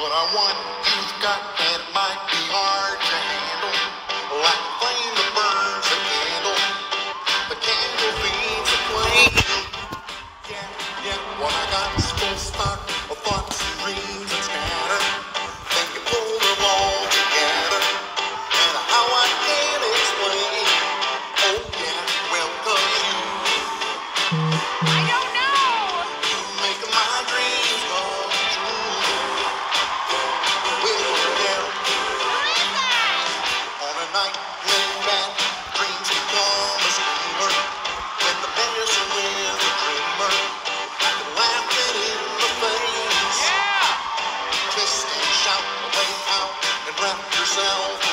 What I want you've got that might be sound.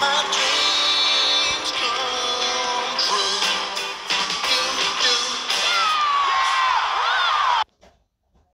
my dreams.